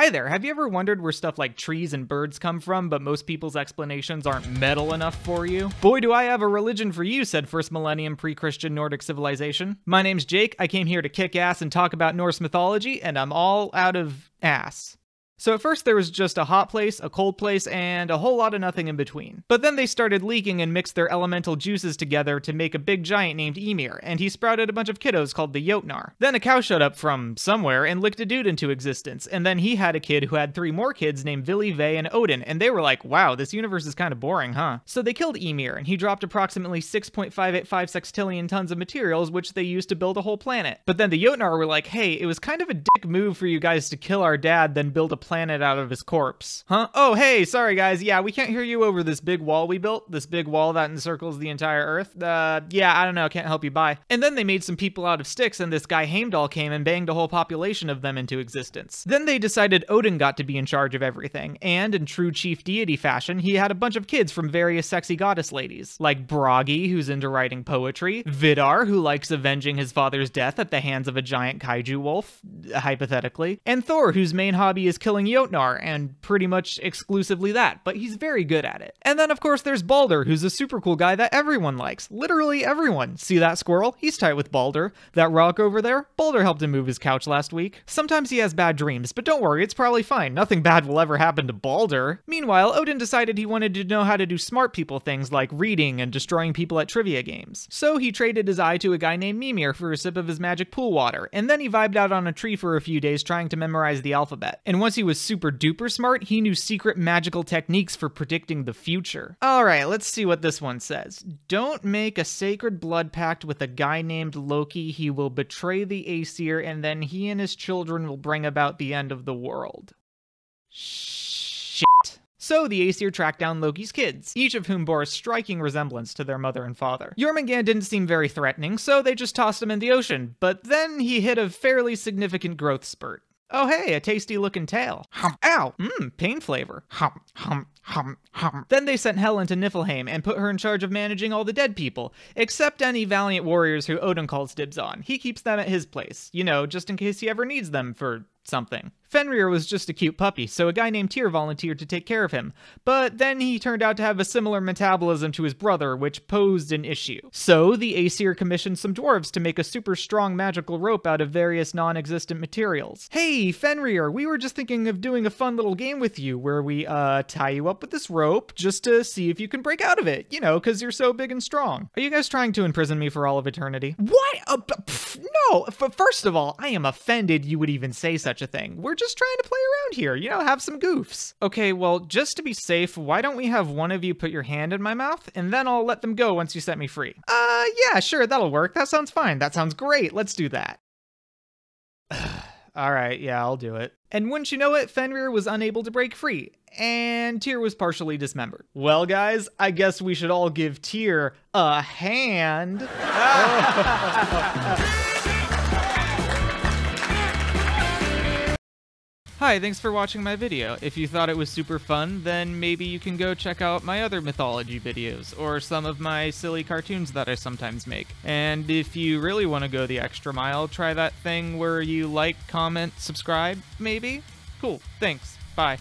Hi there, have you ever wondered where stuff like trees and birds come from, but most people's explanations aren't metal enough for you? Boy, do I have a religion for you, said first millennium pre Christian Nordic civilization. My name's Jake, I came here to kick ass and talk about Norse mythology, and I'm all out of ass. So at first there was just a hot place, a cold place, and a whole lot of nothing in between. But then they started leaking and mixed their elemental juices together to make a big giant named Ymir, and he sprouted a bunch of kiddos called the Jotnar. Then a cow showed up from somewhere and licked a dude into existence, and then he had a kid who had three more kids named Vili, Ve, and Odin, and they were like, wow, this universe is kind of boring, huh? So they killed Ymir, and he dropped approximately 6.585 sextillion tons of materials, which they used to build a whole planet. But then the Jotnar were like, hey, it was kind of a dick move for you guys to kill our dad, then build a planet out of his corpse. Huh? Oh, hey, sorry guys. Yeah, we can't hear you over this big wall we built. This big wall that encircles the entire Earth. Uh, yeah, I don't know. Can't help you. Bye. And then they made some people out of sticks, and this guy Heimdall came and banged a whole population of them into existence. Then they decided Odin got to be in charge of everything, and in true chief deity fashion, he had a bunch of kids from various sexy goddess ladies, like Bragi, who's into writing poetry, Vidar, who likes avenging his father's death at the hands of a giant kaiju wolf, hypothetically, and Thor, whose main hobby is killing Jotnar, and pretty much exclusively that, but he's very good at it. And then, of course, there's Balder, who's a super cool guy that everyone likes. Literally everyone. See that squirrel? He's tight with Balder. That rock over there? Balder helped him move his couch last week. Sometimes he has bad dreams, but don't worry, it's probably fine. Nothing bad will ever happen to Balder. Meanwhile, Odin decided he wanted to know how to do smart people things like reading and destroying people at trivia games. So he traded his eye to a guy named Mimir for a sip of his magic pool water, and then he vibed out on a tree for a few days trying to memorize the alphabet. And once he was super duper smart, he knew secret magical techniques for predicting the future. Alright, let's see what this one says. Don't make a sacred blood pact with a guy named Loki. He will betray the Aesir, and then he and his children will bring about the end of the world. Shit. So the Aesir tracked down Loki's kids, each of whom bore a striking resemblance to their mother and father. Jormungand didn't seem very threatening, so they just tossed him in the ocean, but then he hit a fairly significant growth spurt. Oh hey, a tasty looking tail. Hum. Ow! Mmm, pain flavor. Hum, hum, hum, hum. Then they sent Helen to Niflheim and put her in charge of managing all the dead people, except any valiant warriors who Odin calls dibs on. He keeps them at his place, you know, just in case he ever needs them for something. Fenrir was just a cute puppy, so a guy named Tyr volunteered to take care of him. But then he turned out to have a similar metabolism to his brother, which posed an issue. So the Aesir commissioned some dwarves to make a super strong magical rope out of various non existent materials. Hey, Fenrir, we were just thinking of doing a fun little game with you where we, uh, tie you up with this rope just to see if you can break out of it, you know, because you're so big and strong. Are you guys trying to imprison me for all of eternity? What? Uh, pff, no! F- first of all, I am offended you would even say such a thing. We're just trying to play around here, you know, have some goofs. Okay, well, just to be safe, why don't we have one of you put your hand in my mouth, and then I'll let them go once you set me free? Uh, yeah, sure, that'll work. That sounds fine. That sounds great. Let's do that. All right, yeah, I'll do it. And wouldn't you know it, Fenrir was unable to break free, and Tyr was partially dismembered. Well, guys, I guess we should all give Tyr a hand. Hi, thanks for watching my video. If you thought it was super fun, then maybe you can go check out my other mythology videos, or some of my silly cartoons that I sometimes make. And if you really want to go the extra mile, try that thing where you like, comment, subscribe, maybe? Cool, thanks, bye.